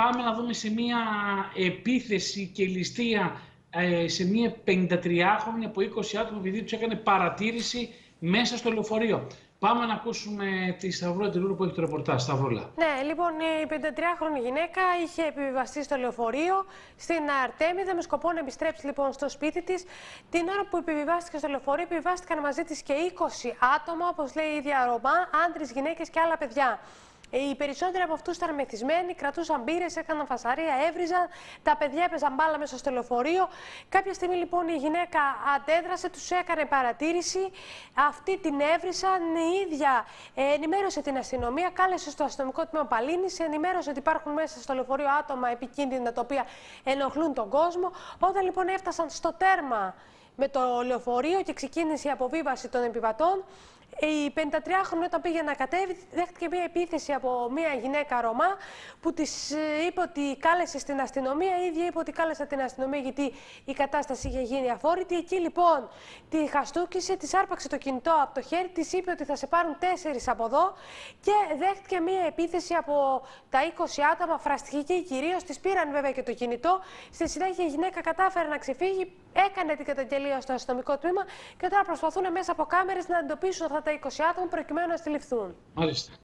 πάμε να δούμε σε μια επίθεση και ληστεία ε, σε μια 53χρονη από 20 άτομα επειδή τους έκανε παρατήρηση μέσα στο λεωφορείο. Πάμε να ακούσουμε τη Σταυρούλα Τηλούρου που έχει το ρεπορτάζ. Σταυρούλα. Ναι, λοιπόν, η 53χρονη γυναίκα είχε επιβιβαστεί στο λεωφορείο στην Αρτέμιδα με σκοπό να επιστρέψει λοιπόν στο σπίτι της. Την ώρα που επιβιβάστηκε στο λεωφορείο, επιβιβάστηκαν μαζί της και 20 άτομα, όπως λέει η ίδια Ρωμά, άντρες, γυναίκες και άλλα παιδιά. Οι περισσότεροι από αυτούς ήταν μεθυσμένοι, κρατούσαν μπύρες, έκαναν φασαρία, έβριζαν. Τα παιδιά έπαιζαν μπάλα μέσα στο λεωφορείο. Κάποια στιγμή λοιπόν η γυναίκα αντέδρασε, τους έκανε παρατήρηση. Αυτοί την έβρισαν. Η ίδια ενημέρωσε την αστυνομία, κάλεσε στο αστυνομικό τμήμα Παλίνης, ενημέρωσε ότι υπάρχουν μέσα στο λεωφορείο άτομα επικίνδυνα τα οποία ενοχλούν τον κόσμο. Όταν λοιπόν έφτασαν στο τέρμα με το λεωφορείο και ξεκίνησε η αποβίβαση των επιβατών, η 53χρονη όταν πήγε να κατέβει δέχτηκε μια επίθεση από μια γυναίκα Ρωμά που της ε, είπε ότι κάλεσε στην αστυνομία. Η ίδια είπε ότι κάλεσε την αστυνομία γιατί η κατάσταση είχε γίνει αφόρητη. Εκεί λοιπόν τη χαστούκησε, της άρπαξε το κινητό από το χέρι, της είπε ότι θα σε πάρουν τέσσερις από εδώ και δέχτηκε μια επίθεση από τα 20 άτομα, φραστική κυρίως. Της πήραν βέβαια και το κινητό. Στη συνέχεια η γυναίκα κατάφερε να ξεφύγει, έκανε την καταγγελία στο αστυνομικό τμήμα και τώρα προσπαθούν μέσα από κάμερες να εντοπίσουν αυτά τα 20 άτομα προκειμένου να συλληφθούν. Μάλιστα.